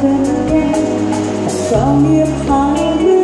forget. I saw you behind you.